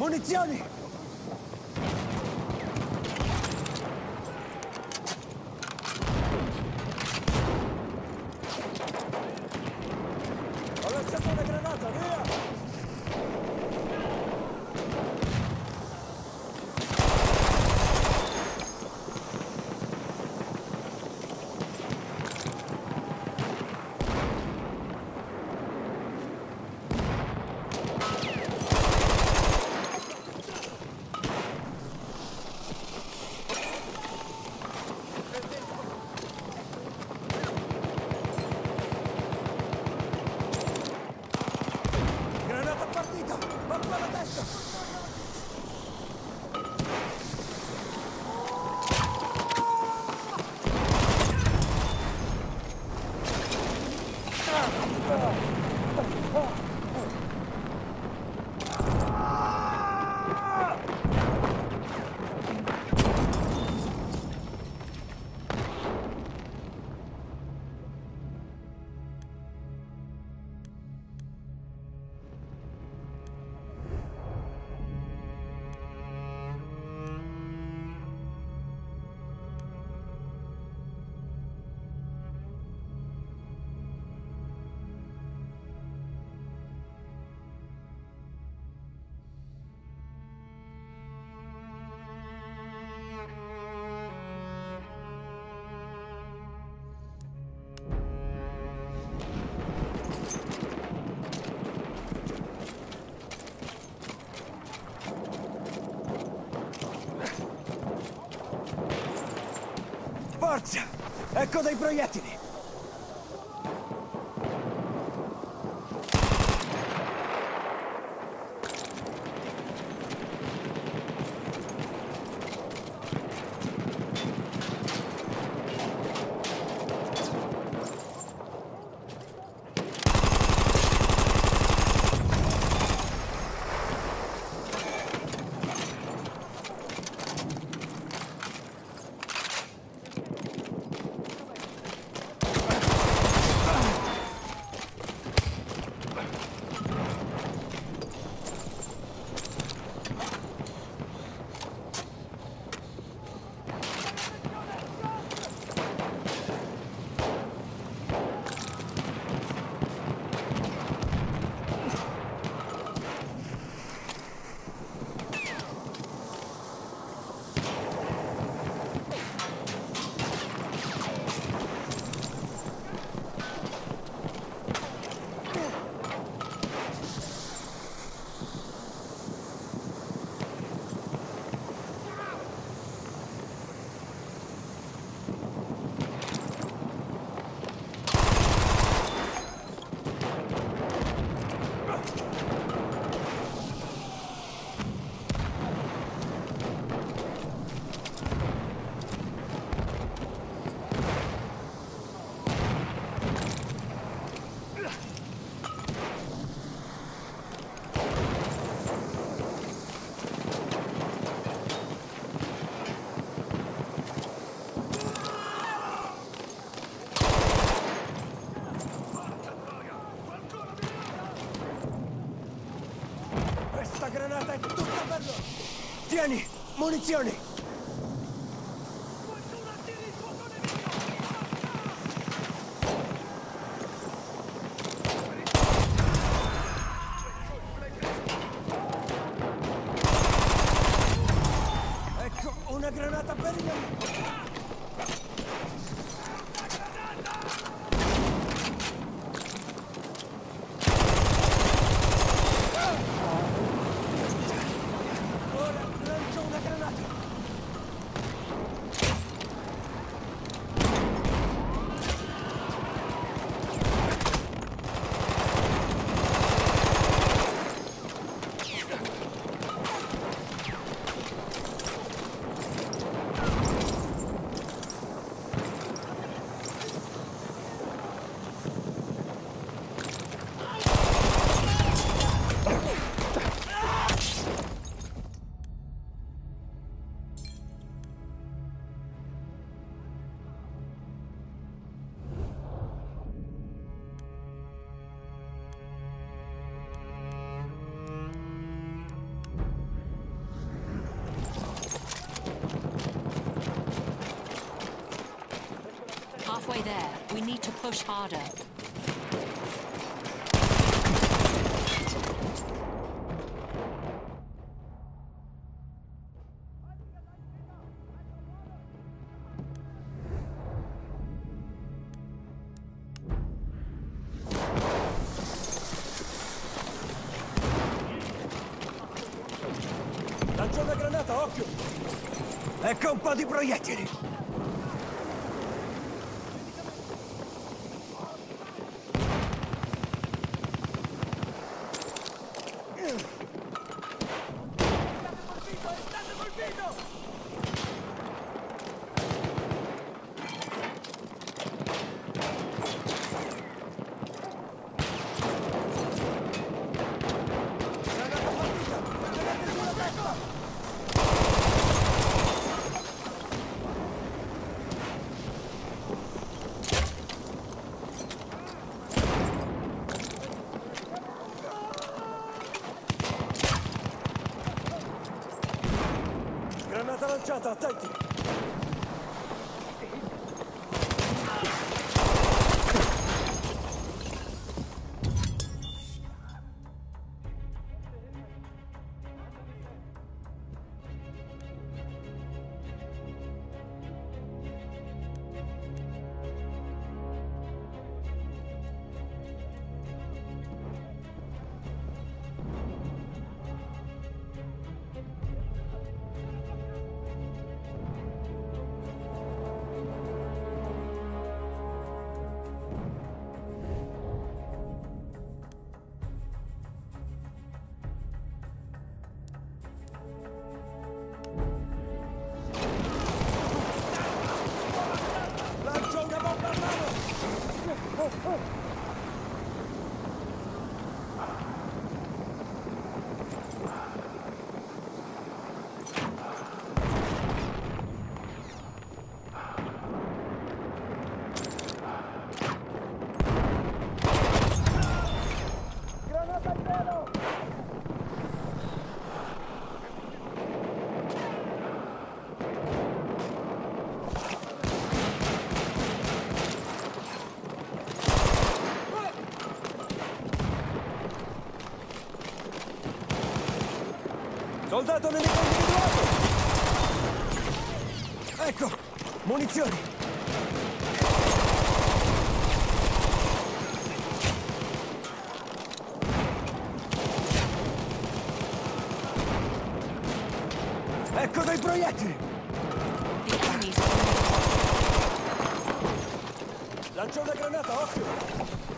Munizioni! Forza! Ecco dei proiettili! granata è tutta per noi! Tieni, munizioni! Push harder. Lancio una granata, occhio! Ecco un po' di proiettili! ¡Está de golpito! De golpito! Soldato nemico individuato! Ecco, munizioni! Ecco dei proiettili! Lancio una granata, occhio!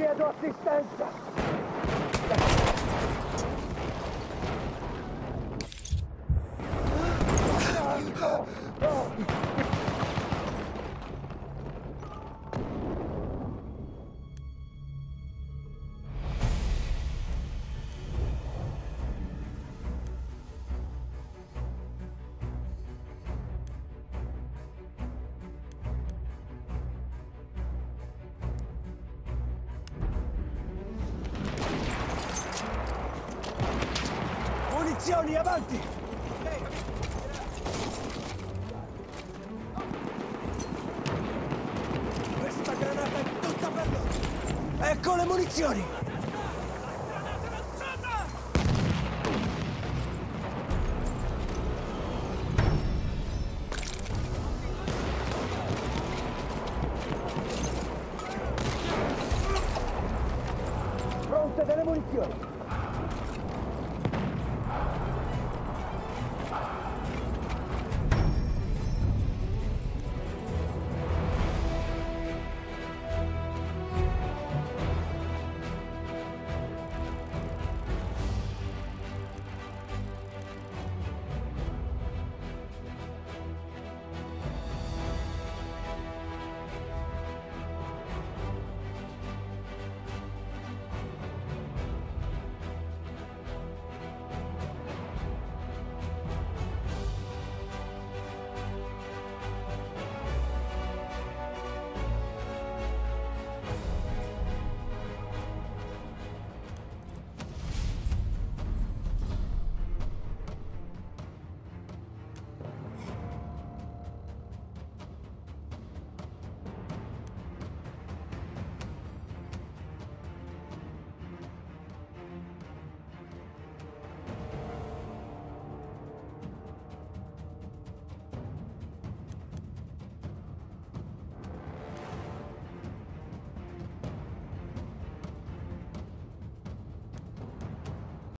Chiedo assistenza! Munizioni, avanti! Questa granata è tutta per loro! Ecco le munizioni!